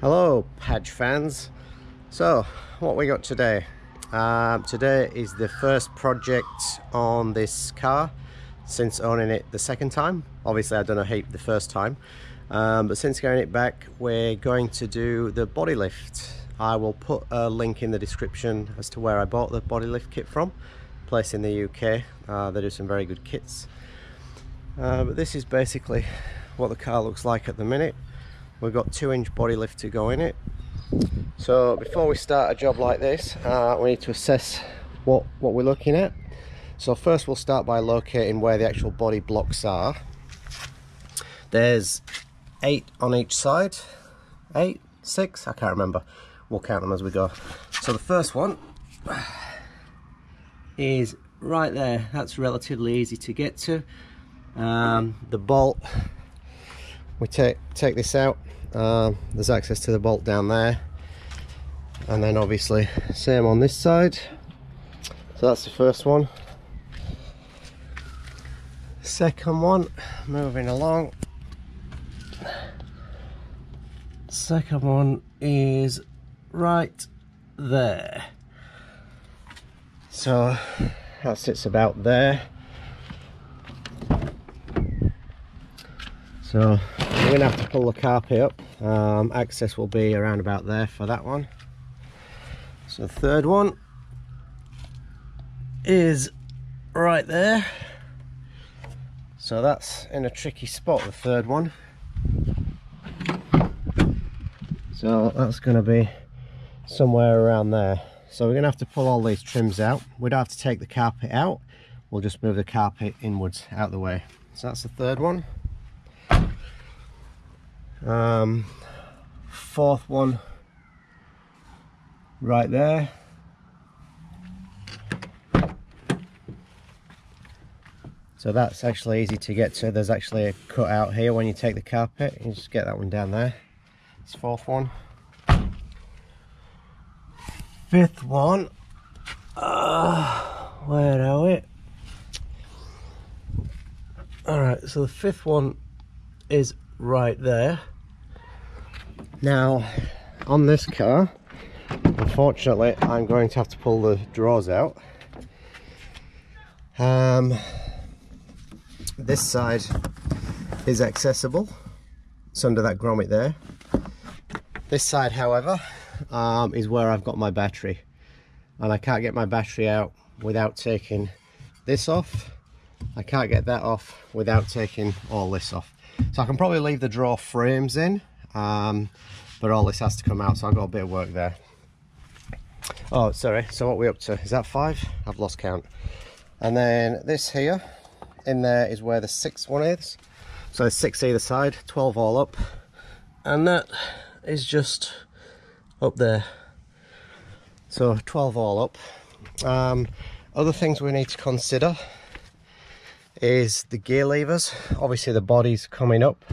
Hello Padge fans. So what we got today? Uh, today is the first project on this car since owning it the second time. Obviously I've done a heap the first time um, but since getting it back we're going to do the body lift. I will put a link in the description as to where I bought the body lift kit from. Place in the UK. Uh, they do some very good kits. Uh, but this is basically what the car looks like at the minute we've got two inch body lift to go in it. So before we start a job like this uh, we need to assess what what we're looking at. So first we'll start by locating where the actual body blocks are. There's eight on each side. Eight six I can't remember. We'll count them as we go. So the first one is right there. That's relatively easy to get to. Um, the bolt we take take this out um, there's access to the bolt down there. And then obviously same on this side. So that's the first one. Second one moving along. Second one is right there. So that sits about there so we're gonna have to pull the carpet up. Um, access will be around about there for that one. So the third one is right there. So that's in a tricky spot the third one. So that's to be somewhere around there. So we're gonna have to pull all these trims out. We don't have to take the carpet out. We'll just move the carpet inwards out of the way. So that's the third one um, fourth one. Right there. So that's actually easy to get to. There's actually a cut out here when you take the carpet. You just get that one down there. It's fourth one. Fifth one. Uh, where are we? All right so the fifth one is right there. Now, on this car, unfortunately, I'm going to have to pull the drawers out. Um, this side is accessible. It's under that grommet there. This side, however, um, is where I've got my battery. And I can't get my battery out without taking this off. I can't get that off without taking all this off. So I can probably leave the drawer frames in, um, but all this has to come out, so I've got a bit of work there. Oh, sorry, so what we up to? Is that five? I've lost count. And then this here, in there is where the sixth one is. So there's six either side, 12 all up. And that is just up there. So 12 all up. Um, other things we need to consider is the gear levers. Obviously the body's coming up,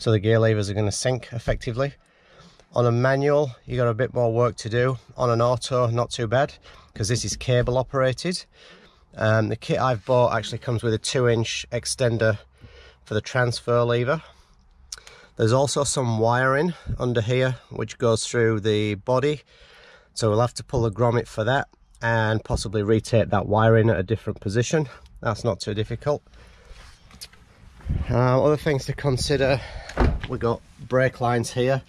so the gear levers are going to sink effectively. On a manual, you got a bit more work to do. On an auto, not too bad, because this is cable operated. Um, the kit I've bought actually comes with a two inch extender for the transfer lever. There's also some wiring under here, which goes through the body. So we'll have to pull a grommet for that and possibly retape that wiring at a different position that's not too difficult uh, other things to consider we got brake lines here.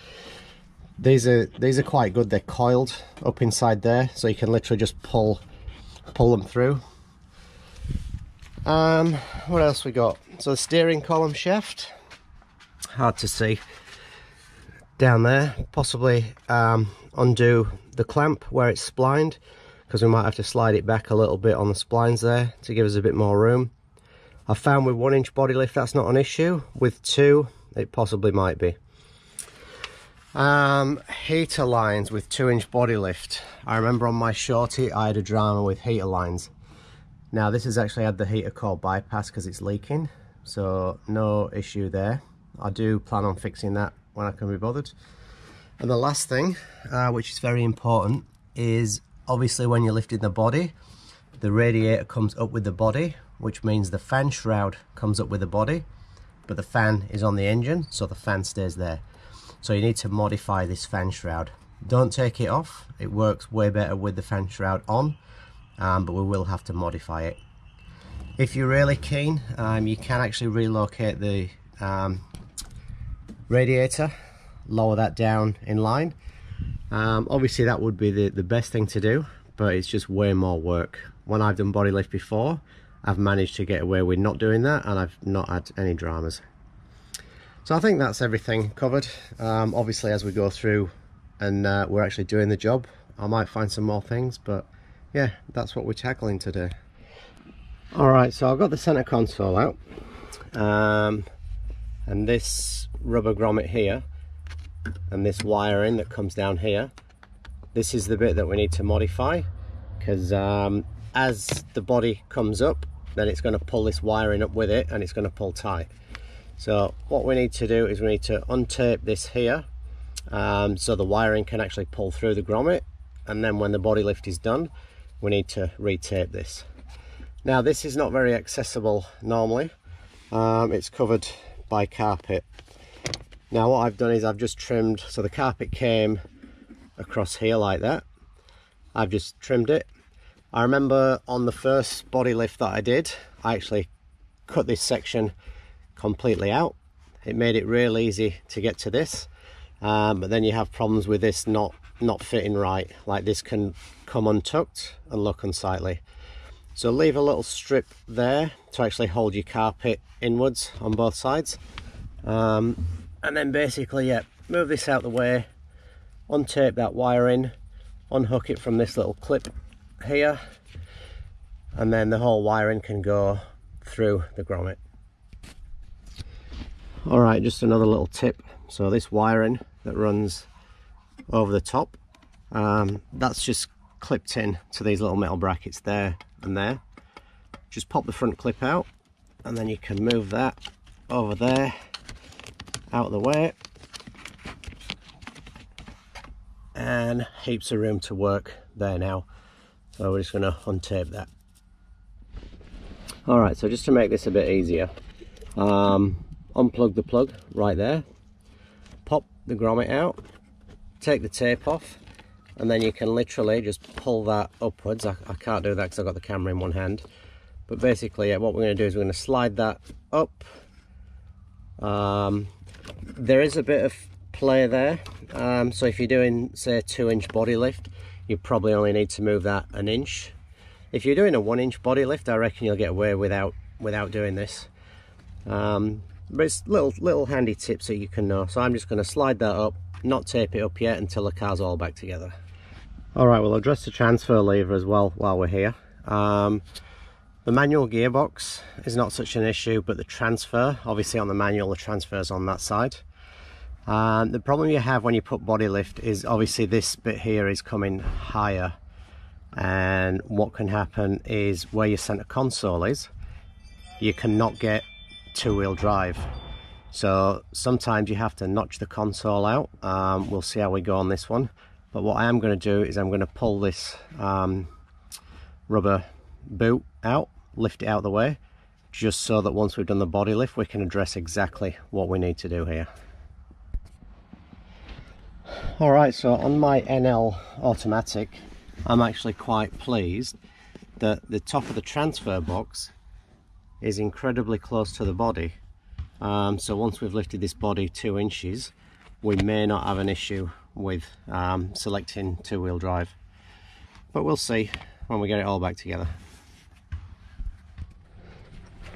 These are these are quite good. They're coiled up inside there so you can literally just pull pull them through. Um what else we got? So the steering column shaft hard to see down there. Possibly um, undo the clamp where it's splined because we might have to slide it back a little bit on the splines there to give us a bit more room. I found with one inch body lift that's not an issue. With two, it possibly might be. Um, heater lines with two inch body lift. I remember on my shorty I had a drama with heater lines. Now this has actually had the heater core bypass because it's leaking. So no issue there. I do plan on fixing that when I can be bothered. And the last thing, uh, which is very important, is obviously when you're lifting the body the radiator comes up with the body which means the fan shroud comes up with the body but the fan is on the engine so the fan stays there So you need to modify this fan shroud. Don't take it off, it works way better with the fan shroud on, um, but we will have to modify it. If you're really keen, um, you can actually relocate the um, radiator, lower that down in line. Um, obviously that would be the, the best thing to do, but it's just way more work. When I've done body lift before, I've managed to get away with not doing that and I've not had any dramas. So I think that's everything covered. Um, obviously as we go through and uh, we're actually doing the job, I might find some more things, but yeah, that's what we're tackling today. Alright, so I've got the center console out. Um, and this rubber grommet here and this wiring that comes down here this is the bit that we need to modify because um, as the body comes up then it's going to pull this wiring up with it and it's going to pull tight. So what we need to do is we need to untape this here um, so the wiring can actually pull through the grommet. And then when the body lift is done we need to retape this. Now this is not very accessible normally. Um, it's covered by carpet. Now what I've done is I've just trimmed so the carpet came across here like that. I've just trimmed it I remember on the first body lift that I did I actually cut this section completely out. It made it real easy to get to this. Um, but then you have problems with this not not fitting right like this can come untucked and look unsightly. So leave a little strip there to actually hold your carpet inwards on both sides. Um, and then basically yeah move this out the way untape that wiring unhook it from this little clip here and then the whole wiring can go through the grommet. All right just another little tip. So this wiring that runs over the top um, that's just clipped in to these little metal brackets there and there. Just pop the front clip out and then you can move that over there out of the way and heaps of room to work there now so we're just going to untape that. All right so just to make this a bit easier um, unplug the plug right there pop the grommet out take the tape off and then you can literally just pull that upwards. I, I can't do that because I've got the camera in one hand. But basically yeah, what we're going to do is we're going to slide that up. Um, there is a bit of play there. Um, so if you're doing say a two inch body lift you probably only need to move that an inch. If you're doing a one inch body lift I reckon you'll get away without without doing this. Um, but it's little little handy tips that you can know. So I'm just going to slide that up not tape it up yet until the car's all back together. All right we'll address the transfer lever as well while we're here. Um, the manual gearbox is not such an issue, but the transfer, obviously on the manual, the transfer's on that side. Um, the problem you have when you put body lift is obviously this bit here is coming higher. And what can happen is where your center console is, you cannot get two-wheel drive. So sometimes you have to notch the console out. Um, we'll see how we go on this one. But what I am going to do is I'm going to pull this um, rubber boot out, lift it out of the way, just so that once we've done the body lift, we can address exactly what we need to do here. Alright, so on my NL automatic, I'm actually quite pleased that the top of the transfer box is incredibly close to the body. Um, so once we've lifted this body two inches, we may not have an issue with um, selecting two-wheel drive. But we'll see when we get it all back together.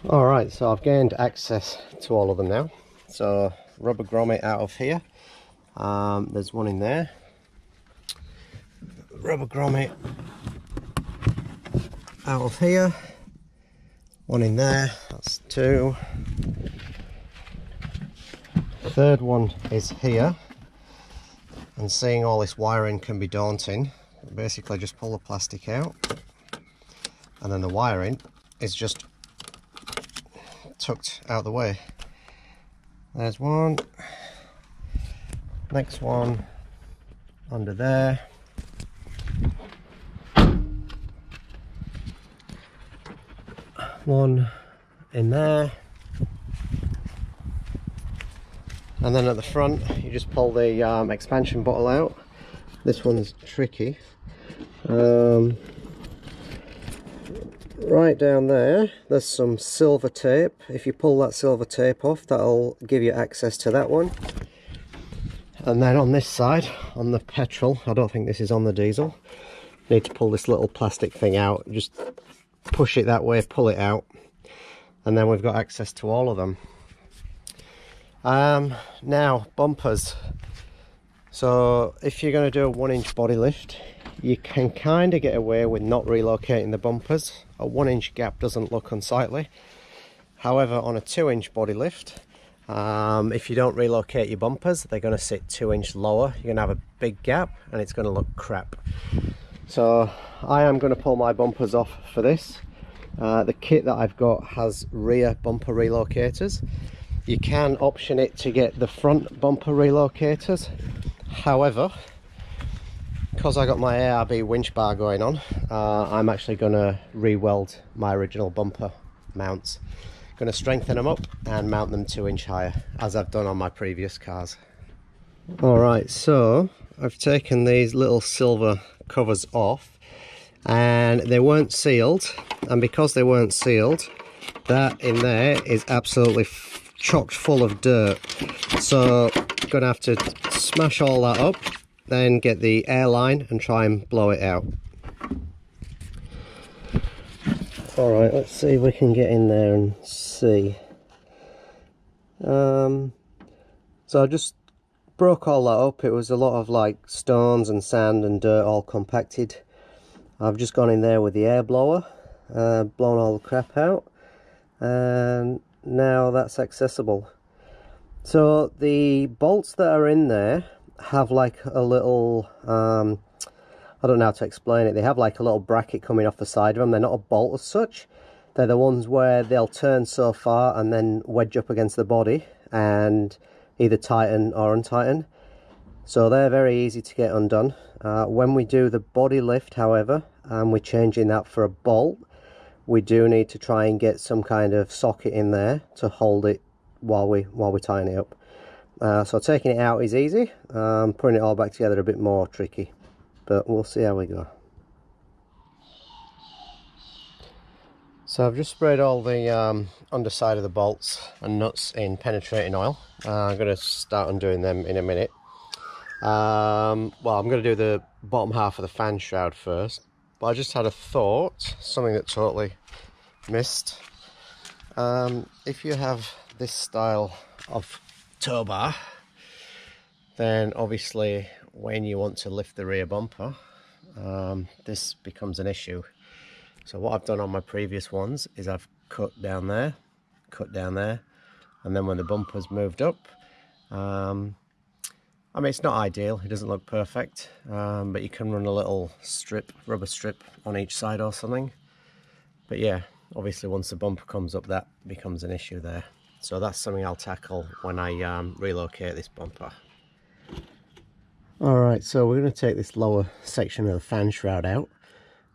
Alright, so I've gained access to all of them now. So rubber grommet out of here. Um, there's one in there. Rubber grommet out of here. One in there, that's two. Third one is here. And seeing all this wiring can be daunting. Basically just pull the plastic out and then the wiring is just tucked out of the way. There's one. Next one under there. One in there. and then at the front you just pull the um, expansion bottle out this one's tricky um, right down there there's some silver tape if you pull that silver tape off that'll give you access to that one and then on this side on the petrol I don't think this is on the diesel. Need to pull this little plastic thing out. Just push it that way pull it out. And then we've got access to all of them. Um, now bumpers. So if you're going to do a one inch body lift you can kind of get away with not relocating the bumpers. A one inch gap doesn't look unsightly. However on a two inch body lift um, if you don't relocate your bumpers they're going to sit two inch lower you're going to have a big gap and it's going to look crap so I am going to pull my bumpers off for this uh, the kit that I've got has rear bumper relocators. You can option it to get the front bumper relocators. However, because I got my ARB winch bar going on, uh, I'm actually going to re-weld my original bumper mounts. Going to strengthen them up and mount them two inch higher, as I've done on my previous cars. Alright, so I've taken these little silver covers off and they weren't sealed and because they weren't sealed that in there is absolutely chocked full of dirt so I'm gonna have to smash all that up then get the airline and try and blow it out all right let's see if we can get in there and see. Um so I just broke all that up. It was a lot of like stones and sand and dirt all compacted. I've just gone in there with the air blower, uh, blown all the crap out, and now that's accessible. So the bolts that are in there have like a little, um, I don't know how to explain it, they have like a little bracket coming off the side of them, they're not a bolt as such, they're the ones where they'll turn so far and then wedge up against the body and either tighten or untighten. So they're very easy to get undone. Uh, when we do the body lift, however, and we're changing that for a bolt, we do need to try and get some kind of socket in there to hold it while we while we're tying it up. Uh, so taking it out is easy, um, putting it all back together a bit more tricky, but we'll see how we go. So I've just sprayed all the um, underside of the bolts and nuts in penetrating oil. Uh, I'm going to start undoing them in a minute. Um, well, I'm going to do the bottom half of the fan shroud first. But I just had a thought, something that totally missed. Um, if you have this style of tow bar, then obviously when you want to lift the rear bumper, um, this becomes an issue. So what I've done on my previous ones is I've cut down there, cut down there, and then when the bumper's moved up, um, I mean, it's not ideal, it doesn't look perfect, um, but you can run a little strip, rubber strip on each side or something. But yeah, obviously once the bumper comes up, that becomes an issue there. So that's something I'll tackle when I um, relocate this bumper. Alright, so we're going to take this lower section of the fan shroud out.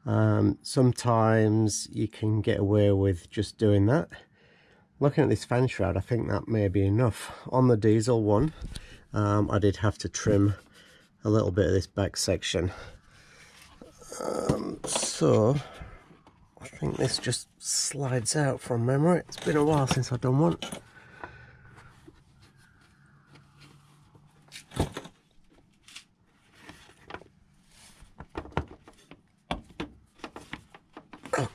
Um, sometimes you can get away with just doing that. Looking at this fan shroud, I think that may be enough. On the diesel one, um, I did have to trim a little bit of this back section um, so I think this just slides out from memory it's been a while since I've done one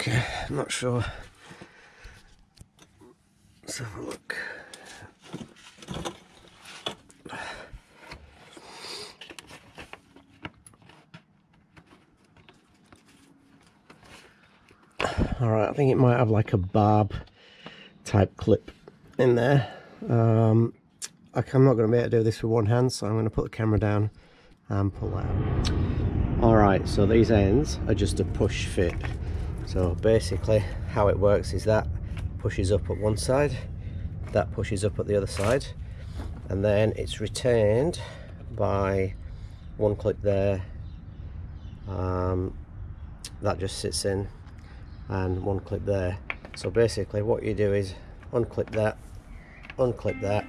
okay I'm not sure let's have a look Alright, I think it might have like a barb type clip in there. Um, I'm not going to be able to do this with one hand, so I'm going to put the camera down and pull out. Alright, so these ends are just a push fit. So basically how it works is that pushes up at one side, that pushes up at the other side, and then it's retained by one clip there. Um, that just sits in and one clip there so basically what you do is unclip that unclip that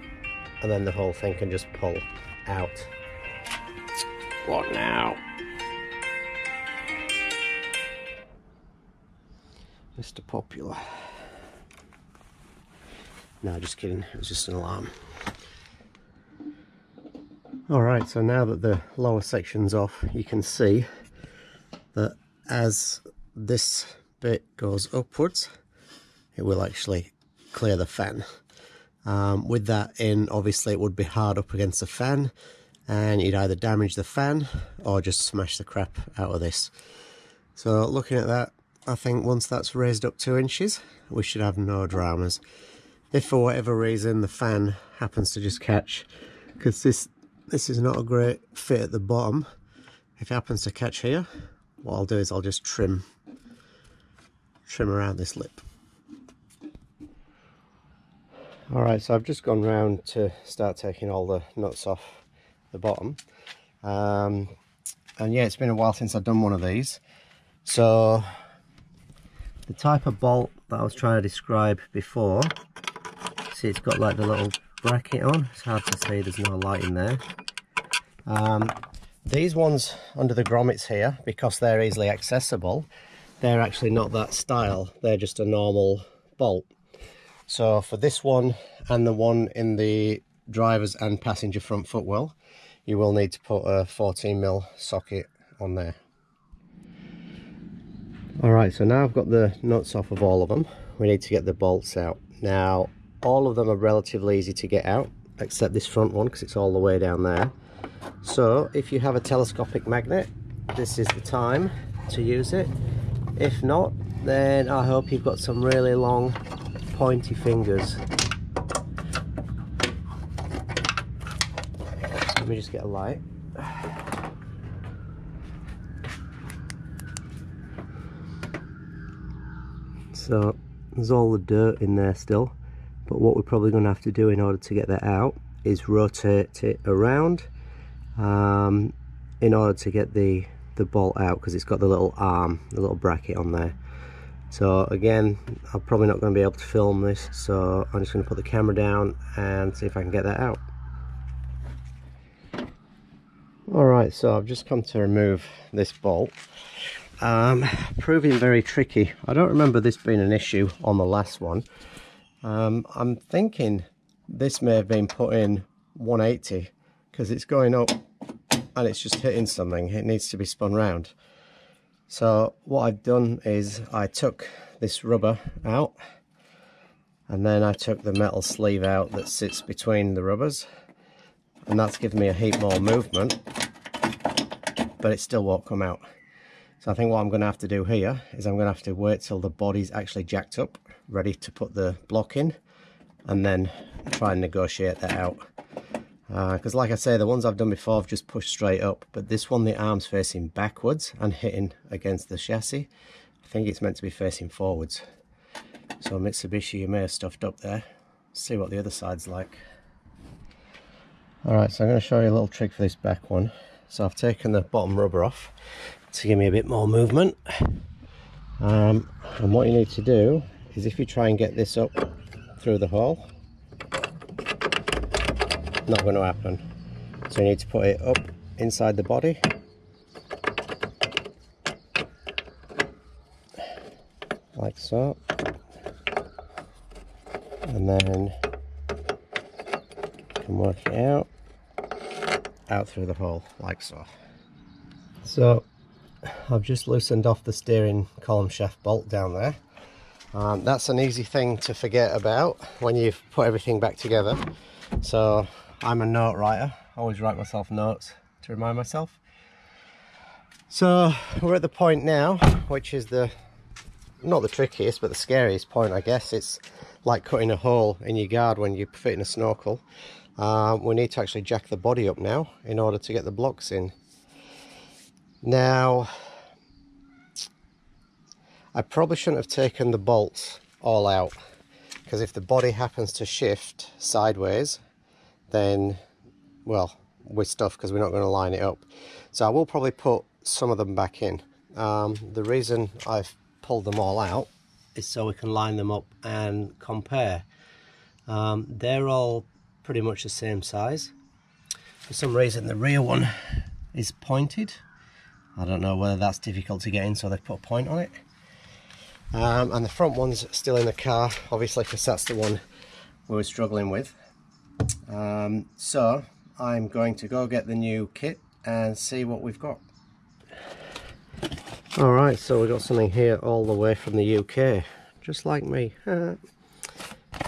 and then the whole thing can just pull out. What now? Mr. Popular. No, just kidding. It was just an alarm. Alright, so now that the lower section's off, you can see that as this bit goes upwards, it will actually clear the fan. Um, with that in, obviously it would be hard up against the fan, and you'd either damage the fan or just smash the crap out of this. So looking at that, I think once that's raised up two inches, we should have no dramas. If for whatever reason the fan happens to just catch, because this this is not a great fit at the bottom, if it happens to catch here, what I'll do is I'll just trim trim around this lip. Alright, so I've just gone round to start taking all the nuts off the bottom. Um, and yeah, it's been a while since I've done one of these. So the type of bolt that I was trying to describe before see it's got like the little bracket on. It's hard to see there's no light in there. Um, these ones under the grommets here because they're easily accessible they're actually not that style. They're just a normal bolt. So for this one and the one in the driver's and passenger front footwell you will need to put a 14 mil socket on there Alright, so now I've got the nuts off of all of them. We need to get the bolts out. Now, all of them are relatively easy to get out, except this front one, because it's all the way down there. So, if you have a telescopic magnet, this is the time to use it. If not, then I hope you've got some really long, pointy fingers. Let me just get a light. So there's all the dirt in there still but what we're probably going to have to do in order to get that out is rotate it around um, in order to get the the bolt out because it's got the little arm the little bracket on there. So again I'm probably not going to be able to film this so I'm just going to put the camera down and see if I can get that out. Alright so I've just come to remove this bolt um, proving very tricky. I don't remember this being an issue on the last one. Um, I'm thinking this may have been put in 180 because it's going up and it's just hitting something. It needs to be spun round. So what I've done is I took this rubber out and then I took the metal sleeve out that sits between the rubbers and that's given me a heap more movement but it still won't come out. So I think what I'm going to have to do here is I'm going to have to wait till the body's actually jacked up, ready to put the block in, and then try and negotiate that out. Because uh, like I say, the ones I've done before have just pushed straight up, but this one the arm's facing backwards and hitting against the chassis. I think it's meant to be facing forwards. So Mitsubishi, you may have stuffed up there. See what the other side's like. Alright, so I'm going to show you a little trick for this back one. So I've taken the bottom rubber off to give me a bit more movement. Um, and what you need to do is if you try and get this up through the hole, not going to happen. So you need to put it up inside the body. Like so. And then you can work it out out through the hole like so. So I've just loosened off the steering column shaft bolt down there. Um, that's an easy thing to forget about when you've put everything back together. So I'm a note writer, I always write myself notes to remind myself. So we're at the point now, which is the, not the trickiest, but the scariest point, I guess. It's like cutting a hole in your guard when you're fitting a snorkel. Uh, we need to actually jack the body up now in order to get the blocks in. Now, I probably shouldn't have taken the bolts all out because if the body happens to shift sideways, then, well, we're stuffed because we're not going to line it up. So I will probably put some of them back in. Um, the reason I've pulled them all out is so we can line them up and compare. Um, they're all pretty much the same size. For some reason the rear one is pointed. I don't know whether that's difficult to get in so they've put a point on it. Um, and the front one's still in the car obviously because that's the one we were struggling with. Um, so I'm going to go get the new kit and see what we've got. Alright, so we've got something here all the way from the UK, just like me.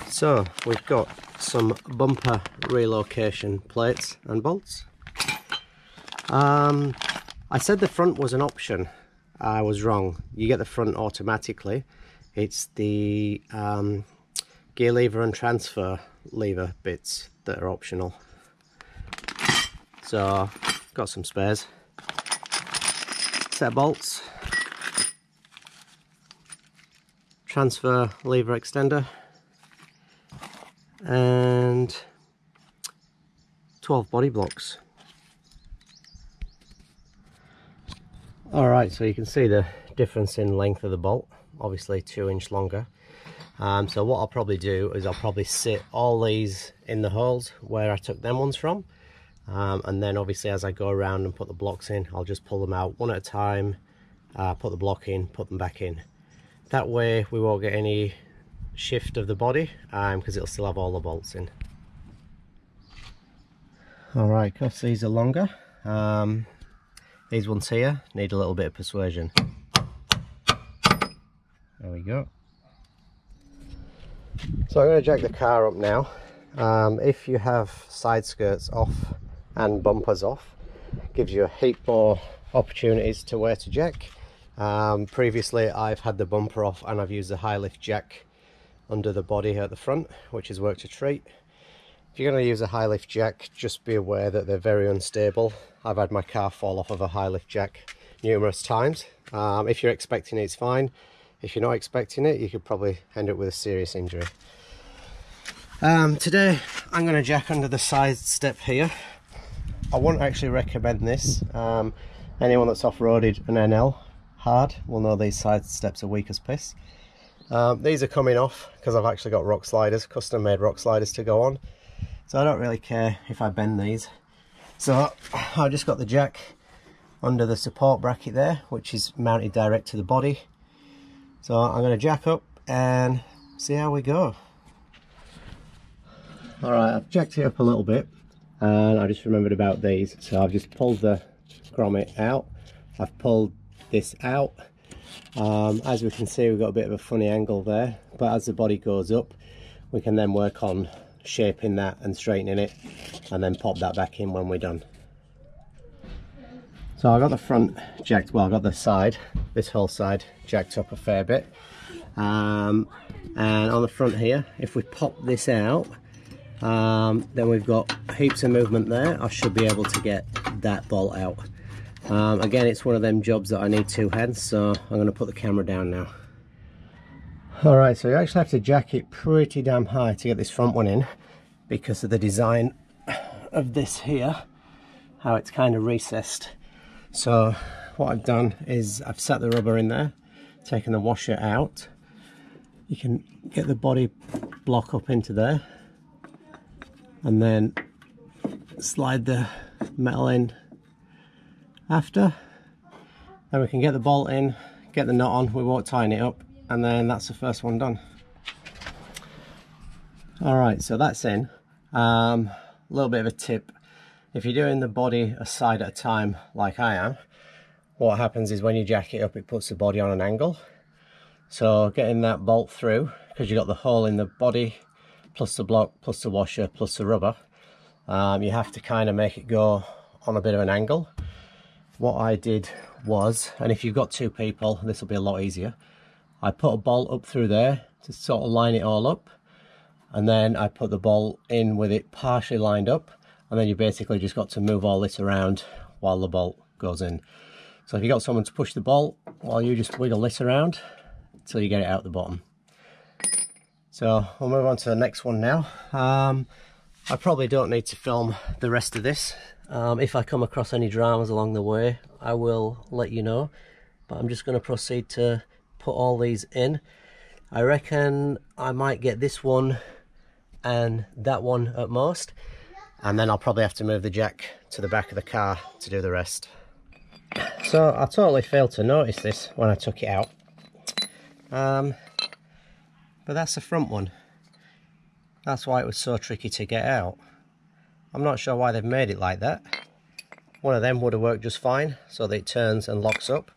so, we've got some bumper relocation plates and bolts. Um, I said the front was an option. I was wrong. You get the front automatically. It's the um, gear lever and transfer lever bits that are optional. So, got some spares. Set of bolts transfer lever extender and 12 body blocks. Alright, so you can see the difference in length of the bolt, obviously two inch longer. Um, so what I'll probably do is I'll probably sit all these in the holes where I took them ones from. Um, and then obviously as I go around and put the blocks in, I'll just pull them out one at a time, uh, put the block in, put them back in that way we won't get any shift of the body because um, it'll still have all the bolts in all right because these are longer um, these ones here need a little bit of persuasion. There we go. So I'm going to jack the car up now. Um, if you have side skirts off and bumpers off gives you a heap more opportunities to where to jack. Um, previously I've had the bumper off and I've used the high lift jack under the body at the front which has worked a treat. If you're going to use a high lift jack just be aware that they're very unstable. I've had my car fall off of a high lift jack numerous times. Um, if you're expecting it it's fine. If you're not expecting it you could probably end up with a serious injury. Um, today I'm going to jack under the side step here. I wouldn't actually recommend this. Um, anyone that's off-roaded an NL hard will know these side steps are weak as piss. Um, these are coming off because I've actually got rock sliders, custom made rock sliders to go on. So I don't really care if I bend these. So I've just got the jack under the support bracket there, which is mounted direct to the body. So I'm going to jack up and see how we go. Alright, I've jacked it up a little bit and I just remembered about these. So I've just pulled the grommet out. I've pulled this out um, as we can see we've got a bit of a funny angle there but as the body goes up we can then work on shaping that and straightening it and then pop that back in when we're done. So I got the front jacked well I got the side this whole side jacked up a fair bit. Um, and on the front here if we pop this out um, then we've got heaps of movement there. I should be able to get that bolt out. Um, again, it's one of them jobs that I need two hands, so I'm going to put the camera down now. Alright, so you actually have to jack it pretty damn high to get this front one in because of the design of this here, how it's kind of recessed. So what I've done is I've set the rubber in there, taken the washer out. You can get the body block up into there and then slide the metal in after then we can get the bolt in get the knot on we won't tighten it up and then that's the first one done all right so that's in a um, little bit of a tip if you're doing the body a side at a time like I am what happens is when you jack it up it puts the body on an angle so getting that bolt through because you've got the hole in the body plus the block plus the washer plus the rubber um, you have to kind of make it go on a bit of an angle what I did was, and if you've got two people, this will be a lot easier. I put a bolt up through there to sort of line it all up. And then I put the bolt in with it partially lined up. And then you basically just got to move all this around while the bolt goes in. So if you got someone to push the bolt, while you just wiggle this around until you get it out the bottom. So we'll move on to the next one now. Um, I probably don't need to film the rest of this. Um, if I come across any dramas along the way, I will let you know. But I'm just going to proceed to put all these in. I reckon I might get this one and that one at most and then I'll probably have to move the jack to the back of the car to do the rest. So I totally failed to notice this when I took it out. Um, but that's the front one. That's why it was so tricky to get out. I'm not sure why they've made it like that. One of them would have worked just fine, so that it turns and locks up.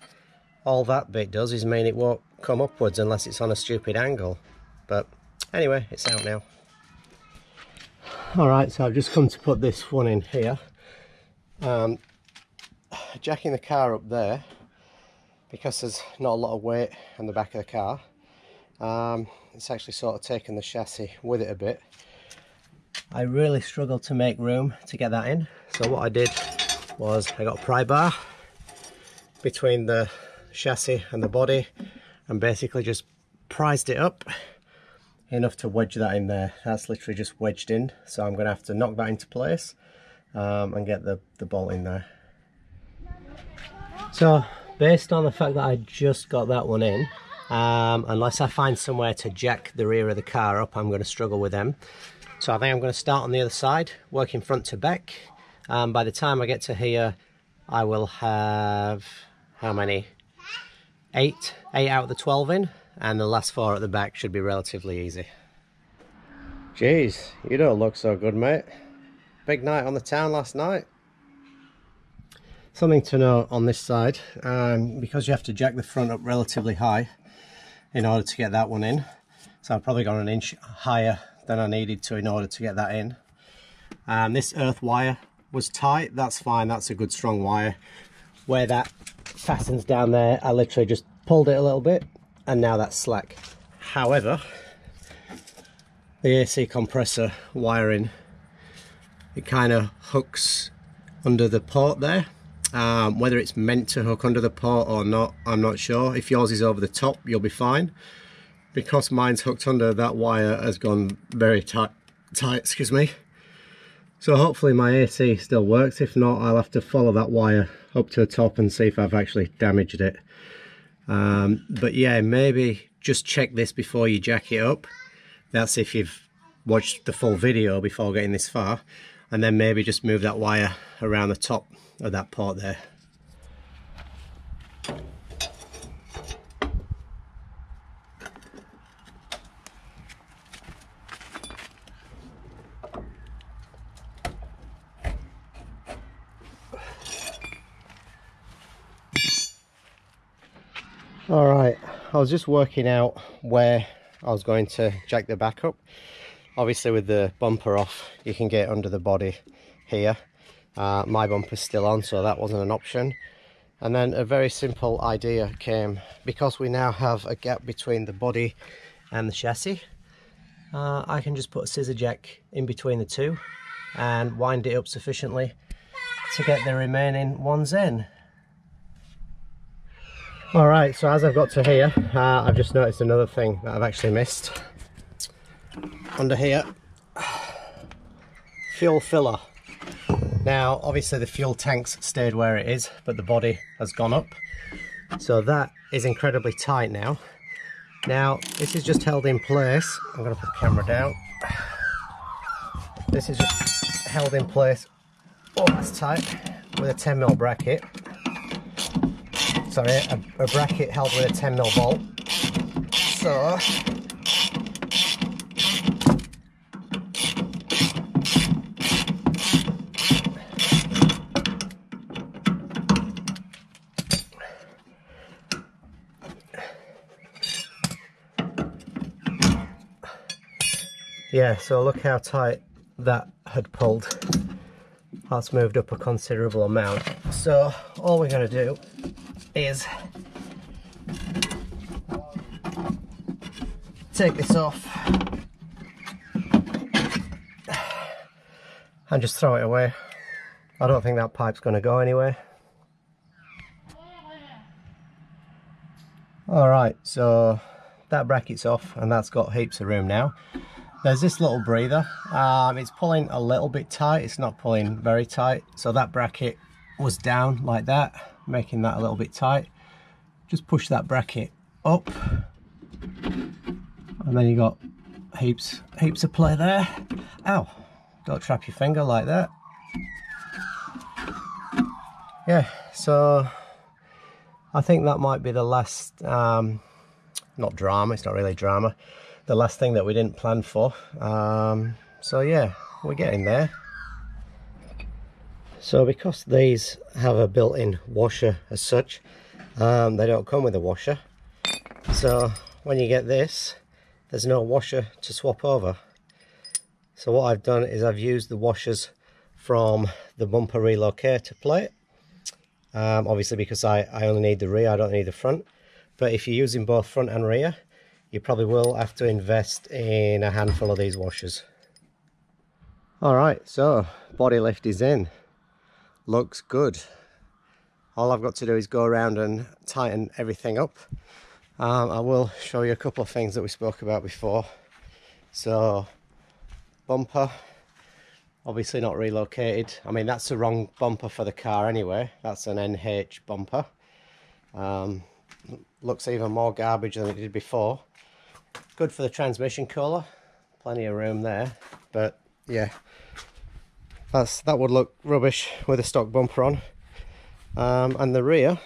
All that bit does is mean it won't come upwards unless it's on a stupid angle. But anyway, it's out now. Alright, so I've just come to put this one in here. Um, jacking the car up there, because there's not a lot of weight on the back of the car, um, it's actually sort of taken the chassis with it a bit. I really struggled to make room to get that in, so what I did was I got a pry bar between the chassis and the body and basically just prised it up enough to wedge that in there. That's literally just wedged in, so I'm going to have to knock that into place um, and get the, the bolt in there. So, based on the fact that I just got that one in, um, unless I find somewhere to jack the rear of the car up, I'm going to struggle with them. So I think I'm going to start on the other side, working front to back. Um, by the time I get to here, I will have, how many? Eight, eight out of the 12 in and the last four at the back should be relatively easy. Jeez, you don't look so good, mate. Big night on the town last night. Something to note on this side, um, because you have to jack the front up relatively high in order to get that one in. So I've probably gone an inch higher than I needed to in order to get that in. Um, this earth wire was tight, that's fine, that's a good strong wire. Where that fastens down there, I literally just pulled it a little bit and now that's slack. However, the AC compressor wiring, it kind of hooks under the port there. Um, whether it's meant to hook under the port or not, I'm not sure. If yours is over the top, you'll be fine. Because mine's hooked under, that wire has gone very tight, tight excuse me. So hopefully my AC still works. If not, I'll have to follow that wire up to the top and see if I've actually damaged it. Um, but yeah, maybe just check this before you jack it up. That's if you've watched the full video before getting this far. And then maybe just move that wire around the top of that port there. all right i was just working out where i was going to jack the back up. Obviously with the bumper off you can get under the body here. Uh, my bumper's still on so that wasn't an option. And then a very simple idea came. Because we now have a gap between the body and the chassis uh, I can just put a scissor jack in between the two and wind it up sufficiently to get the remaining ones in all right so as i've got to here uh, i've just noticed another thing that i've actually missed. Under here fuel filler. Now obviously the fuel tanks stayed where it is but the body has gone up. So that is incredibly tight now. Now this is just held in place. I'm to put the camera down. This is just held in place oh that's tight with a 10 mil bracket sorry, a, a bracket held with a 10 mil bolt. So, yeah so look how tight that had pulled that's moved up a considerable amount so all we're going to do is take this off and just throw it away. I don't think that pipe's going to go anywhere. Alright, so that bracket's off and that's got heaps of room now. There's this little breather. Um, it's pulling a little bit tight, it's not pulling very tight. So that bracket was down like that making that a little bit tight. Just push that bracket up and then you got heaps, heaps of play there. Ow, don't trap your finger like that. Yeah, so I think that might be the last, um, not drama, it's not really drama, the last thing that we didn't plan for. Um, so yeah, we're getting there. So because these have a built-in washer as such, um, they don't come with a washer. So when you get this, there's no washer to swap over. So what I've done is I've used the washers from the bumper relocator plate. Um, obviously because I, I only need the rear, I don't need the front. But if you're using both front and rear, you probably will have to invest in a handful of these washers. Alright, so body lift is in. Looks good. All I've got to do is go around and tighten everything up. Um, I will show you a couple of things that we spoke about before. So, bumper, obviously not relocated. I mean, that's the wrong bumper for the car anyway. That's an NH bumper. Um, looks even more garbage than it did before. Good for the transmission cooler. Plenty of room there. But, yeah, that's that would look rubbish with a stock bumper on. Um, and the rear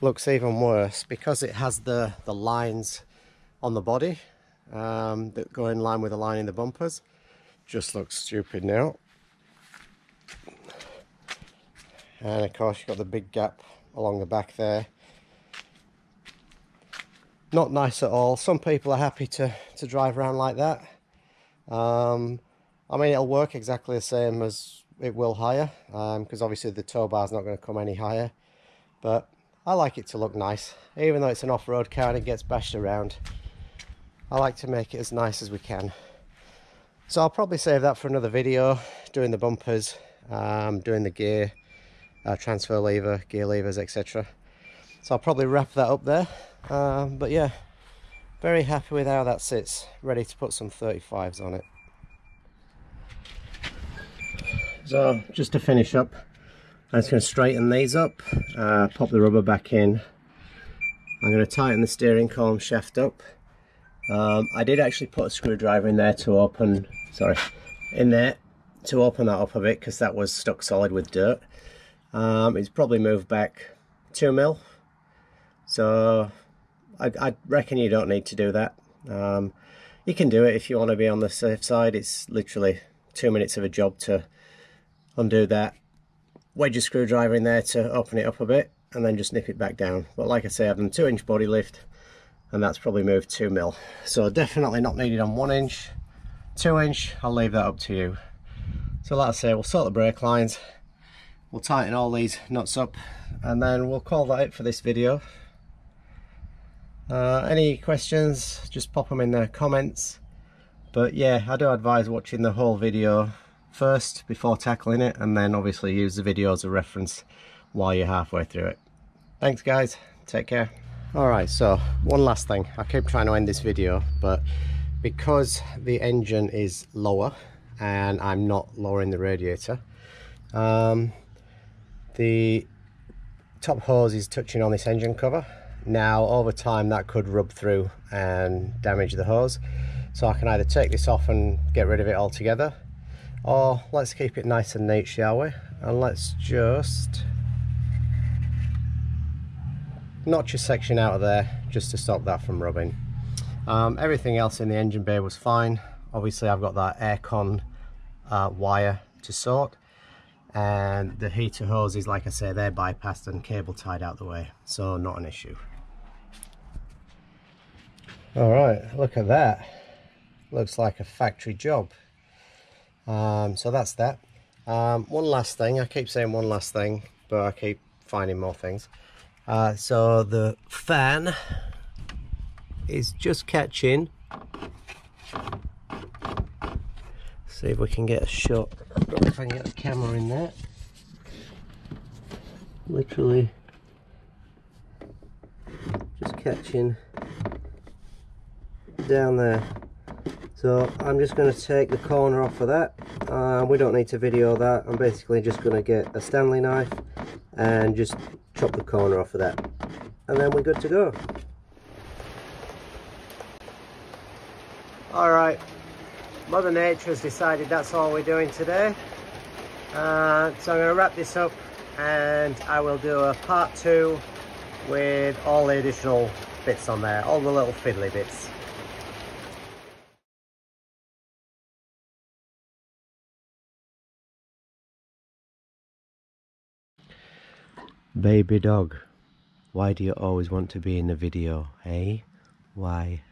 looks even worse because it has the, the lines on the body um, that go in line with the line in the bumpers. Just looks stupid now. And of course you've got the big gap along the back there. Not nice at all. Some people are happy to, to drive around like that. Um, I mean, it'll work exactly the same as it will higher, because um, obviously the tow bar is not going to come any higher. But I like it to look nice, even though it's an off-road car and it gets bashed around. I like to make it as nice as we can. So I'll probably save that for another video, doing the bumpers, um, doing the gear, uh, transfer lever, gear levers, etc. So I'll probably wrap that up there. Um, but yeah, very happy with how that sits. Ready to put some 35s on it. So just to finish up, I'm just going to straighten these up, uh, pop the rubber back in. I'm going to tighten the steering column shaft up. Um, I did actually put a screwdriver in there to open, sorry, in there to open that up a bit because that was stuck solid with dirt. Um, it's probably moved back 2 mil, so I, I, reckon you don't need to do that. Um, you can do it if you want to be on the safe side. It's literally two minutes of a job to undo that wedge a screwdriver in there to open it up a bit and then just nip it back down. But like I say I've done two inch body lift and that's probably moved two mil. So definitely not needed on one inch. Two inch I'll leave that up to you. So like I say we'll sort the brake lines we'll tighten all these nuts up and then we'll call that it for this video. Uh, any questions just pop them in the comments. But yeah I do advise watching the whole video first before tackling it and then obviously use the video as a reference while you're halfway through it. Thanks guys, take care. Alright, so one last thing. I keep trying to end this video, but because the engine is lower and I'm not lowering the radiator, um, the top hose is touching on this engine cover. Now over time that could rub through and damage the hose. So I can either take this off and get rid of it altogether or let's keep it nice and neat shall we? And let's just notch a section out of there just to stop that from rubbing. Um, everything else in the engine bay was fine. Obviously I've got that aircon uh, wire to sort. And the heater hoses like I say they're bypassed and cable tied out the way so not an issue. All right look at that. Looks like a factory job um, so that's that. Um, one last thing, I keep saying one last thing, but I keep finding more things. Uh, so the fan is just catching. See if we can get a shot. if I can get the camera in there. Literally just catching down there. So I'm just going to take the corner off of that. Uh, we don't need to video that. I'm basically just going to get a Stanley knife and just chop the corner off of that. And then we're good to go. Alright, Mother Nature has decided that's all we're doing today. Uh, so I'm going to wrap this up and I will do a part two with all the additional bits on there, all the little fiddly bits. Baby dog, why do you always want to be in the video, eh? Why?